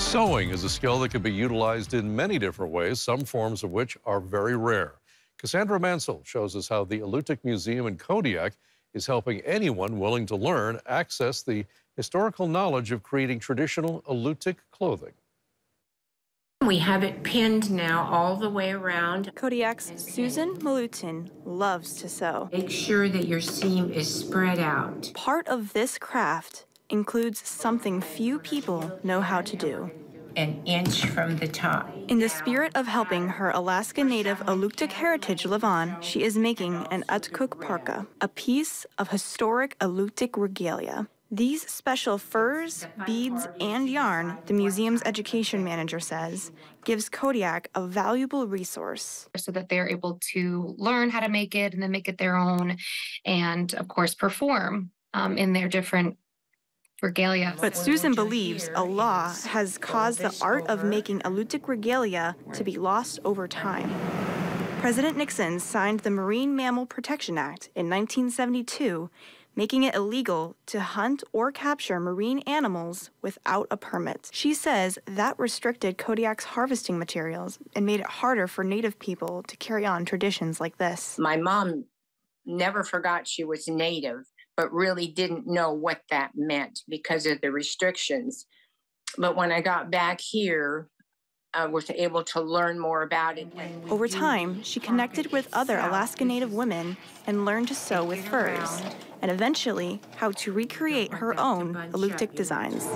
Sewing is a skill that can be utilized in many different ways, some forms of which are very rare. Cassandra Mansell shows us how the Alutiiq Museum in Kodiak is helping anyone willing to learn access the historical knowledge of creating traditional Alutiiq clothing. We have it pinned now all the way around. Kodiak's Susan Malutin loves to sew. Make sure that your seam is spread out. Part of this craft includes something few people know how to do. An inch from the top. In the spirit of helping her Alaska Native Alutiiq heritage live on, she is making an Utkuk parka, a piece of historic Alutiiq regalia. These special furs, beads, and yarn, the museum's education manager says, gives Kodiak a valuable resource. So that they're able to learn how to make it and then make it their own, and of course, perform um, in their different regalia. But Susan believes a law has caused the art of making Alutiiq regalia to be lost over time. President Nixon signed the Marine Mammal Protection Act in 1972, making it illegal to hunt or capture marine animals without a permit. She says that restricted Kodiak's harvesting materials and made it harder for Native people to carry on traditions like this. My mom never forgot she was Native but really didn't know what that meant because of the restrictions. But when I got back here, I was able to learn more about it. Over time, she connected with other Alaska Native women and learned to sew with furs, and eventually how to recreate her own Alutiiq designs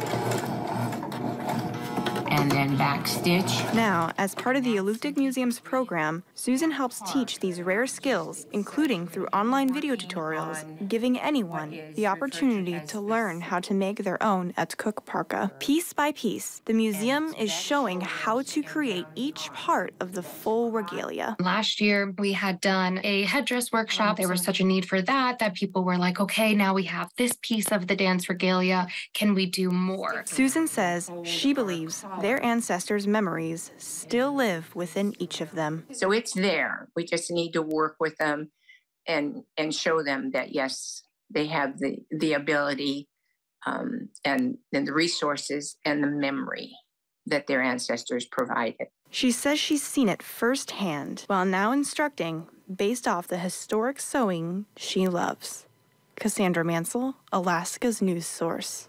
and then backstitch. Now, as part of the Alutiiq Museum's program, Susan helps teach these rare skills, including through online video tutorials, giving anyone the opportunity to learn how to make their own Utkuk parka. Piece by piece, the museum is showing how to create each part of the full regalia. Last year, we had done a headdress workshop. There was such a need for that that people were like, okay, now we have this piece of the dance regalia. Can we do more? Susan says she believes their ancestors' memories still live within each of them. So it's there. We just need to work with them and and show them that yes, they have the the ability um, and and the resources and the memory that their ancestors provided. She says she's seen it firsthand while now instructing based off the historic sewing she loves. Cassandra Mansell, Alaska's news source.